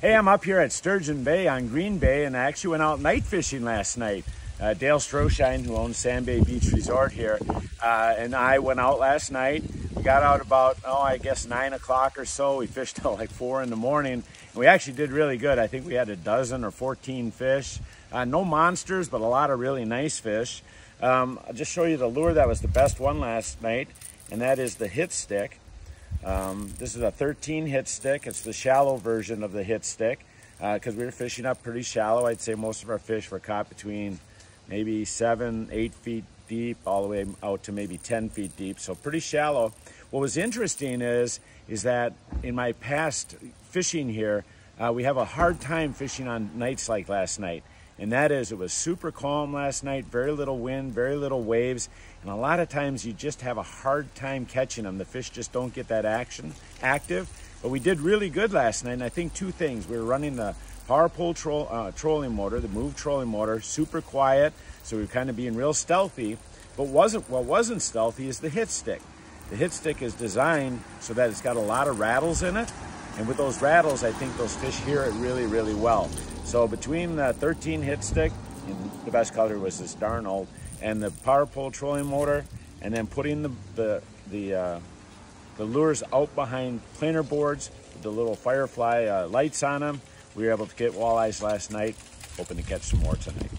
Hey, I'm up here at Sturgeon Bay on Green Bay, and I actually went out night fishing last night. Uh, Dale Stroshine, who owns Sand Bay Beach Resort here, uh, and I went out last night. We got out about, oh, I guess 9 o'clock or so. We fished till like 4 in the morning. And we actually did really good. I think we had a dozen or 14 fish. Uh, no monsters, but a lot of really nice fish. Um, I'll just show you the lure that was the best one last night, and that is the hit stick. Um, this is a 13 hit stick. It's the shallow version of the hit stick because uh, we were fishing up pretty shallow. I'd say most of our fish were caught between maybe seven, eight feet deep, all the way out to maybe 10 feet deep. So pretty shallow. What was interesting is, is that in my past fishing here, uh, we have a hard time fishing on nights like last night and that is it was super calm last night, very little wind, very little waves, and a lot of times you just have a hard time catching them. The fish just don't get that action active. But we did really good last night, and I think two things. We were running the power pole troll, uh, trolling motor, the move trolling motor, super quiet, so we were kind of being real stealthy. But wasn't what wasn't stealthy is the hit stick. The hit stick is designed so that it's got a lot of rattles in it, and with those rattles, I think those fish hear it really, really well. So between the 13 hit stick, the best color was this Darnold, and the power pole trolling motor, and then putting the the the, uh, the lures out behind planer boards with the little firefly uh, lights on them, we were able to get walleyes last night. Hoping to catch some more tonight.